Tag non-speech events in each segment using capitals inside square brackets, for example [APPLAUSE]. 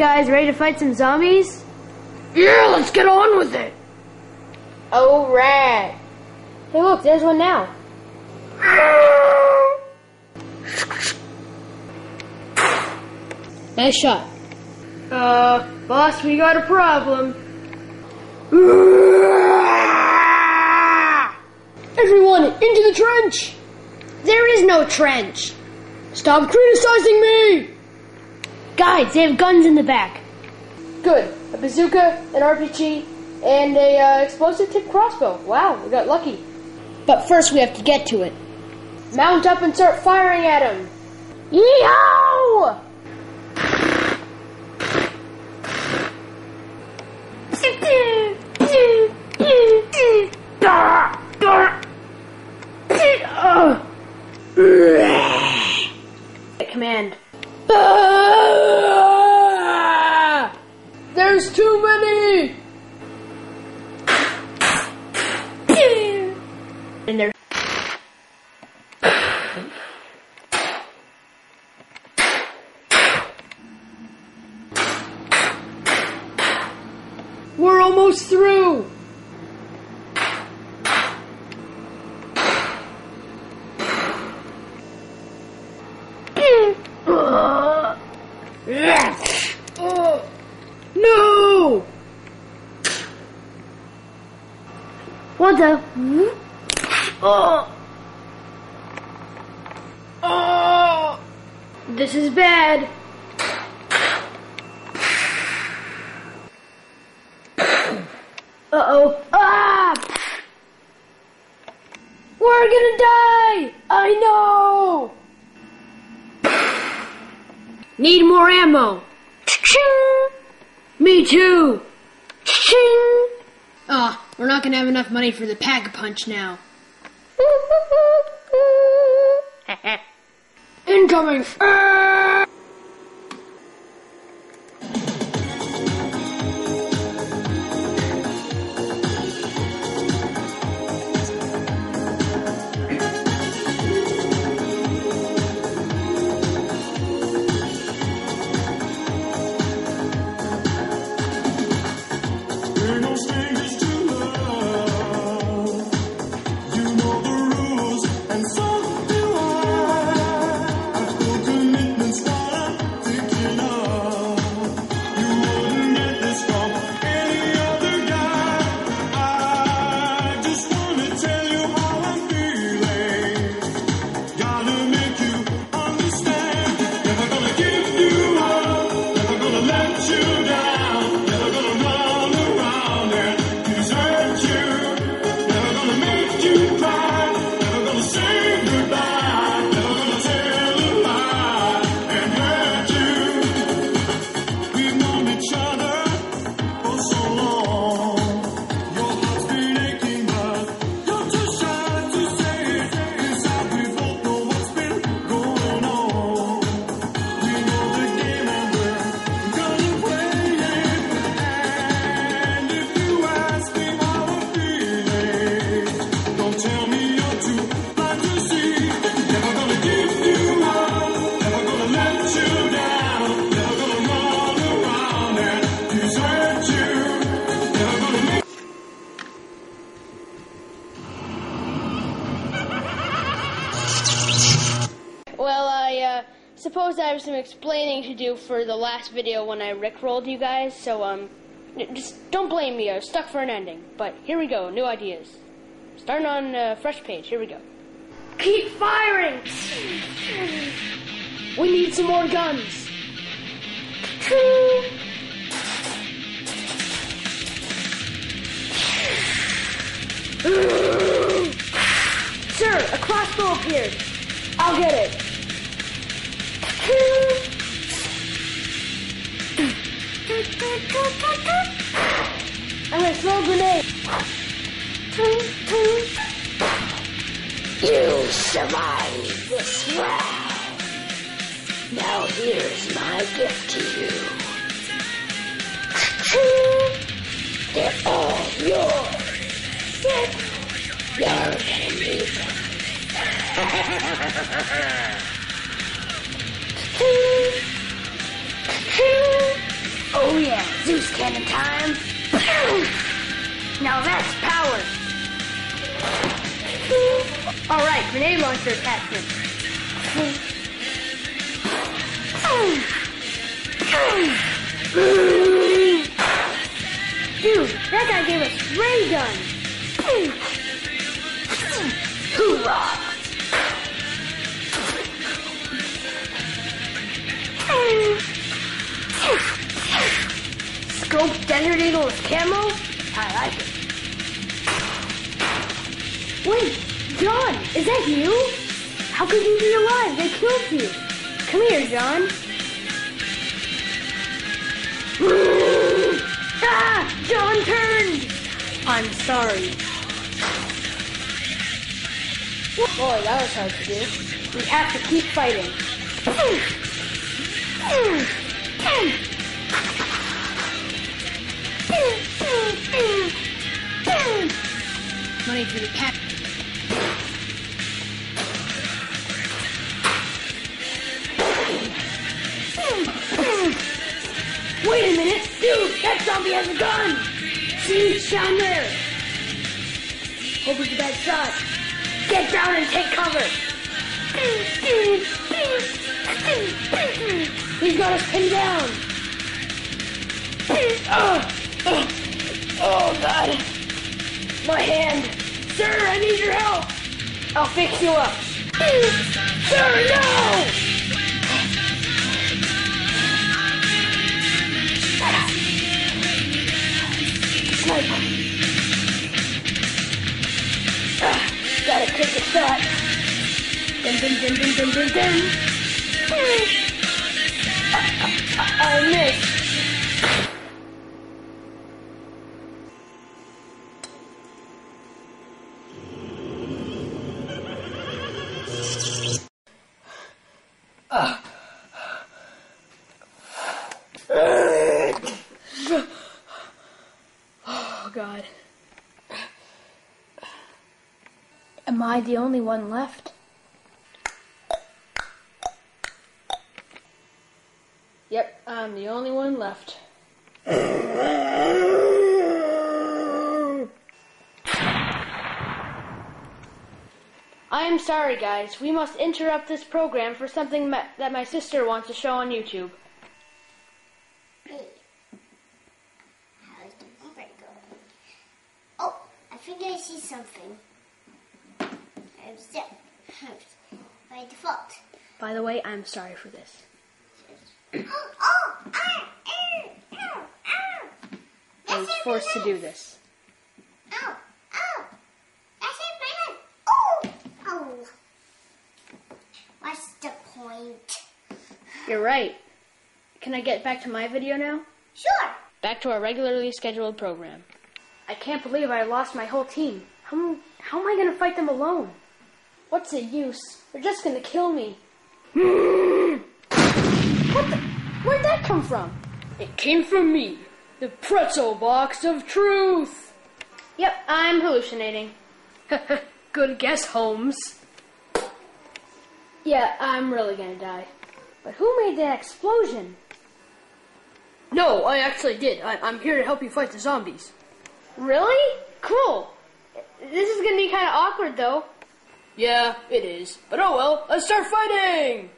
Alright, guys, ready to fight some zombies? Yeah, let's get on with it. Alright. Hey, look, there's one now. [LAUGHS] Nice shot. Uh, boss, we got a problem. [LAUGHS] Everyone, into the trench! There is no trench. Stop criticizing me! Guys, they have guns in the back. Good. A bazooka, an RPG, and a uh, explosive tip crossbow. Wow, we got lucky. But first we have to get to it. Mount up and start firing at him. Yeehaw! Command. There's too many! And they're We're almost through! No! what the? Oh. Oh. This is bad. Uh oh. Ah! We're gonna die! I know! Need more ammo. Me too. Ah, we're not gonna have enough money for the pack punch now. [LAUGHS] Incoming! Ah! I have some explaining to do for the last video when I rickrolled you guys. So um, just don't blame me. I was stuck for an ending. But here we go. New ideas. Starting on uh, fresh page. Here we go. Keep firing! We need some more guns. Sir, a crossbow appeared. I'll get it. I'm gonna throw a grenade. You survived this round. Now here's my gift to you. They're all yours. You're gonna [LAUGHS] Cannon time. Now that's power. All right, grenade launcher attachment. Dude, that guy gave us ray gun. Hoorah! Scope detonator with camo? I like it. Wait, John, is that you? How could you be alive? They killed you. Come here, John. ah! John turned! I'm sorry. Boy, that was hard to do. We have to keep fighting. For the cat. Wait a minute! Dude, that zombie has a gun! See? Down there! Hope it's a bad shot. Get down and take cover! He's got us pinned down! Oh, oh, oh, God! My hand! Sir, I need your help! I'll fix you up! Sir, no! Sniper! Ah, gotta take a shot! Dun dun dun dun dun dun dun! Ah. Oh, God. Am I the only one left? Yep, I'm the only one left. [LAUGHS] I am sorry, guys. We must interrupt this program for something that my sister wants to show on YouTube. Hey. How's the going? Oh, I think I see something. By default. By the way, I'm sorry for this. oh! Ah! Ow! Ow! Ow! I was forced to do this. Ow! Ow! That's it, my leg! Oh! Oh! What's the point? You're right. Can I get back to my video now? Sure! Back to our regularly scheduled program. I can't believe I lost my whole team. How, how am I going to fight them alone? What's the use? They're just gonna kill me. [GASPS] What the? Where'd that come from? It came from me, the pretzel box of truth. Yep, I'm hallucinating. [LAUGHS] Good guess, Holmes. Yeah, I'm really gonna die. But who made that explosion? No, I actually did. I, I'm here to help you fight the zombies. Really? Cool. This is gonna be kind of awkward though. Yeah, it is. But oh well, let's start fighting!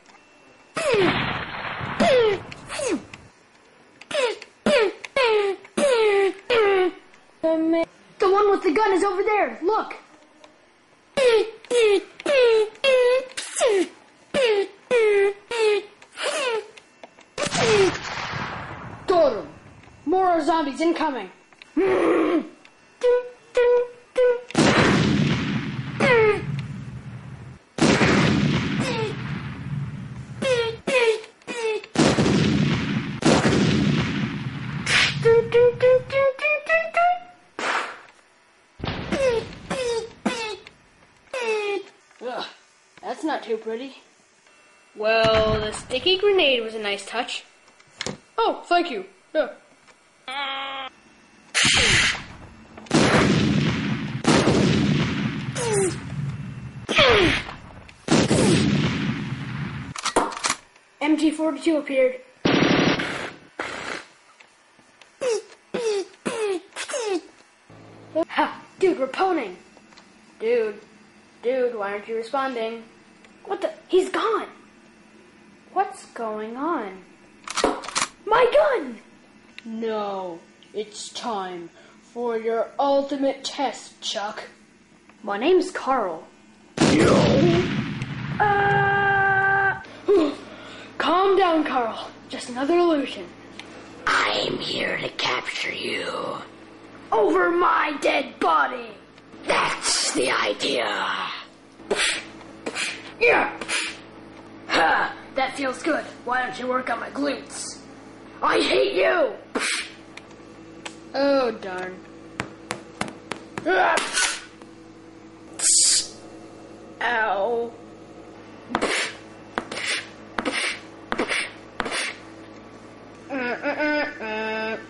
The one with the gun is over there. Look. Got him! More zombies incoming! Ugh, that's not too pretty. Well, the sticky grenade was a nice touch. Oh, thank you. Yeah. MG42 appeared. Ha! Dude, we're poning! Dude, dude, why aren't you responding? What the? He's gone! What's going on? My gun! No, it's time for your ultimate test, Chuck. My name's Carl. Uh, calm down, Carl. Just another illusion. I'm here to capture you. Over my dead body! That's the idea. Yeah! Ha! That feels good. Why don't you work on my glutes? I hate you! Oh, darn. Ah! Ow. Mm-mm-mm-mm.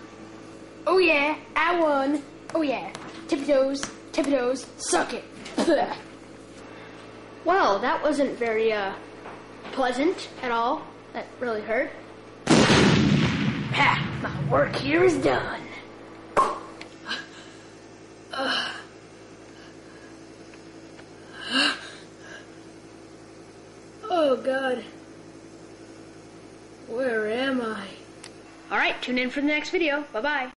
Oh yeah, I won. Oh yeah. Tippy toes, tippy toes, suck it. [LAUGHS] Blech. Well, that wasn't very uh pleasant at all. That really hurt. Ha! My work here is done. [SIGHS] Oh god. Where am I? Alright, tune in for the next video. Bye bye.